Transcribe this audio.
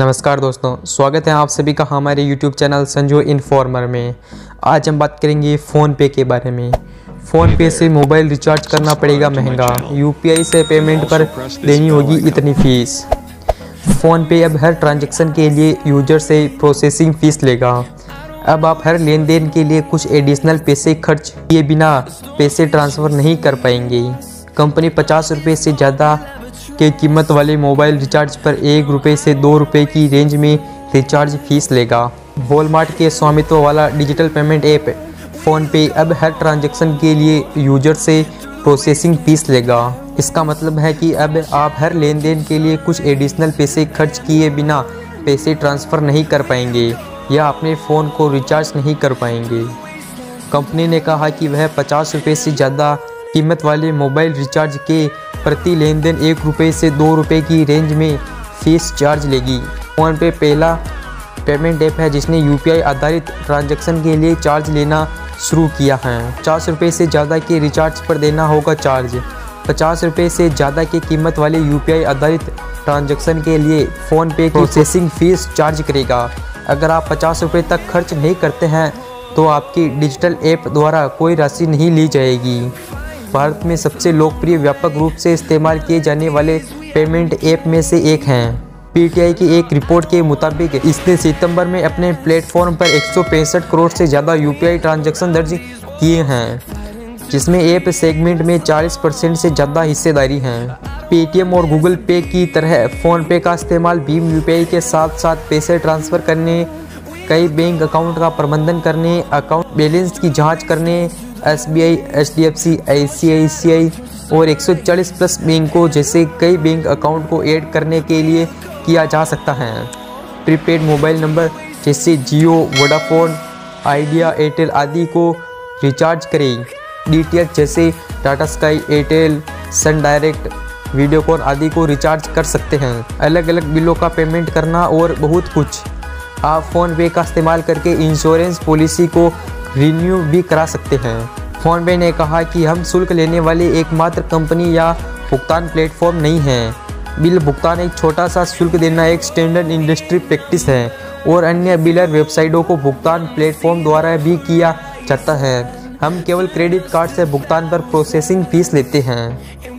नमस्कार दोस्तों, स्वागत है आप सभी का हमारे YouTube चैनल संजो इन्फॉर्मर में। आज हम बात करेंगे फ़ोन पे के बारे में। फ़ोन पे से मोबाइल रिचार्ज करना पड़ेगा महँगा यूपीआई से पेमेंट पर देनी होगी इतनी फ़ीस फ़ोन पे अब हर ट्रांजैक्शन के लिए यूज़र से प्रोसेसिंग फ़ीस लेगा। अब आप हर लेन देन के लिए कुछ एडिशनल पैसे खर्च किए बिना पैसे ट्रांसफ़र नहीं कर पाएँगे। कंपनी पचास रुपये से ज़्यादा के कीमत वाले मोबाइल रिचार्ज पर एक रुपये से दो रुपये की रेंज में रिचार्ज फ़ीस लेगा। वॉलमार्ट के स्वामित्व वाला डिजिटल पेमेंट ऐप फ़ोनपे अब हर ट्रांजैक्शन के लिए यूज़र से प्रोसेसिंग फ़ीस लेगा। इसका मतलब है कि अब आप हर लेन देन के लिए कुछ एडिशनल पैसे खर्च किए बिना पैसे ट्रांसफ़र नहीं कर पाएँगे या अपने फ़ोन को रिचार्ज नहीं कर पाएँगे। कंपनी ने कहा कि वह पचास रुपये से ज़्यादा कीमत वाले मोबाइल रिचार्ज के प्रति लेन देन एक रुपये से दो रुपये की रेंज में फ़ीस चार्ज लेगी। फ़ोन पे पहला पेमेंट ऐप है जिसने यूपीआई आधारित ट्रांजैक्शन के लिए चार्ज लेना शुरू किया है। पचास रुपये से ज़्यादा के रिचार्ज पर देना होगा चार्ज। पचास रुपये से ज़्यादा की कीमत वाले यूपीआई आधारित ट्रांजैक्शन के लिए फ़ोन पे प्रोसेसिंग फ़ीस चार्ज करेगा। अगर आप पचास रुपये तक खर्च नहीं करते हैं तो आपकी डिजिटल ऐप द्वारा कोई राशि नहीं ली जाएगी। भारत में सबसे लोकप्रिय व्यापक रूप से इस्तेमाल किए जाने वाले पेमेंट ऐप में से एक हैं। पीटीआई की एक रिपोर्ट के मुताबिक, इसने सितंबर में अपने प्लेटफॉर्म पर एक सौ पैंसठ करोड़ से ज़्यादा यूपीआई ट्रांजैक्शन दर्ज किए हैं, जिसमें ऐप सेगमेंट में 40 परसेंट से ज़्यादा हिस्सेदारी हैं। पेटीएम और गूगल पे की तरह फ़ोन पे का इस्तेमाल भीम यूपीआई के साथ साथ पैसे ट्रांसफ़र करने कई बैंक अकाउंट का प्रबंधन करने, अकाउंट बैलेंस की जाँच करने S B I H D F C I C I C I और 140 प्लस बैंकों जैसे कई बैंक अकाउंट को ऐड करने के लिए किया जा सकता है। प्रीपेड मोबाइल नंबर जैसे जियो, वोडाफोन, आइडिया, एयरटेल आदि को रिचार्ज करें। डीटीएच जैसे Tata sky, Airtel, Sun Direct, Videocon आदि को रिचार्ज कर सकते हैं। अलग अलग बिलों का पेमेंट करना और बहुत कुछ। आप फ़ोन पे का इस्तेमाल करके इंश्योरेंस पॉलिसी को रिन्यू भी करा सकते हैं। फ़ोनपे ने कहा कि हम शुल्क लेने वाली एकमात्र कंपनी या भुगतान प्लेटफॉर्म नहीं है। बिल भुगतान एक छोटा सा शुल्क देना एक स्टैंडर्ड इंडस्ट्री प्रैक्टिस है और अन्य बिलर वेबसाइटों को भुगतान प्लेटफॉर्म द्वारा भी किया जाता है। हम केवल क्रेडिट कार्ड से भुगतान पर प्रोसेसिंग फ़ीस लेते हैं।